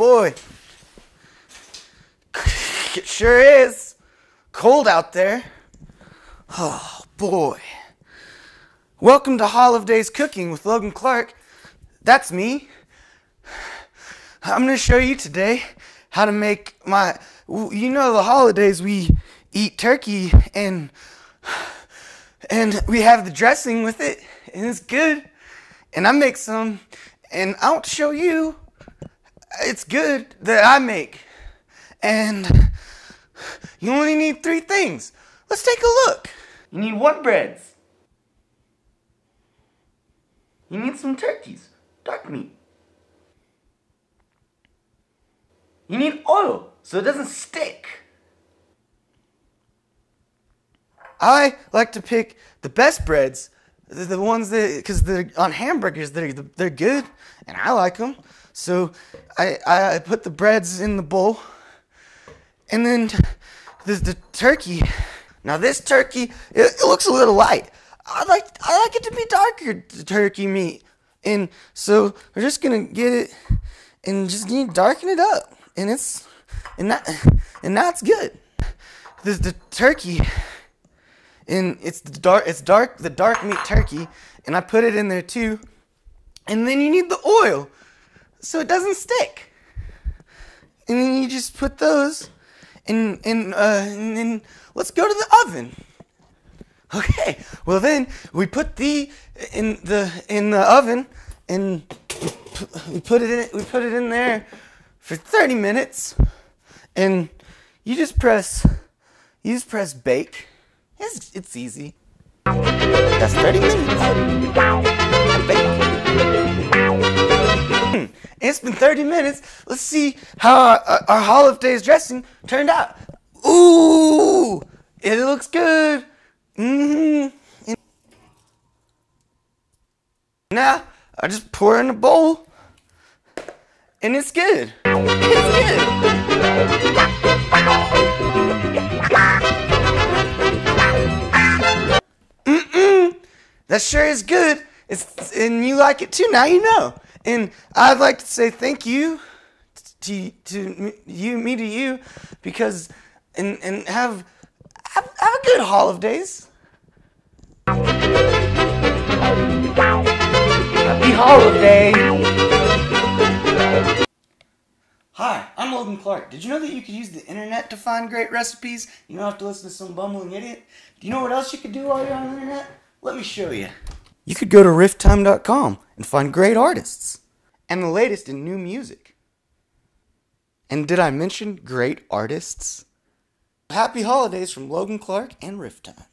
boy. It sure is cold out there. Oh boy. Welcome to Hall of Days Cooking with Logan Clark. That's me. I'm going to show you today how to make my. You know, the holidays we eat turkey and and we have the dressing with it, and it's good. And I make some, and I'll show you. It's good that I make, and you only need three things. Let's take a look. You need one breads. You need some turkeys, dark meat. You need oil so it doesn't stick. I like to pick the best breads, the, the ones that, because they're on hamburgers, they're, they're good, and I like them. So I, I put the breads in the bowl, and then the, the turkey. Now this turkey, it, it looks a little light. I like I like it to be darker the turkey meat, and so we're just gonna get it and just need darken it up, and it's and that and that's good. The the turkey, and it's the dark it's dark the dark meat turkey, and I put it in there too, and then you need the oil, so it doesn't stick, and then you just put those and and uh, and then let's go to the oven. Okay, well then we put the in the in the oven and we put it in we put it in there for 30 minutes and you just press you just press bake. It's it's easy. That's 30 minutes. It's been 30 minutes. Let's see how our, our Hall of Days dressing turned out. Ooh, it looks good. Mm-hmm. Now, I just pour in a bowl. And it's good. It's good. That sure is good. It's and you like it too. Now you know. And I'd like to say thank you to to you, me to you, because and and have have, have a good holidays. Happy holiday. Hi, I'm Logan Clark. Did you know that you could use the internet to find great recipes? You don't have to listen to some bumbling idiot. Do you know what else you could do while you're on the internet? Let me show you. You could go to rifftime.com and find great artists and the latest in new music. And did I mention great artists? Happy holidays from Logan Clark and Rifftime.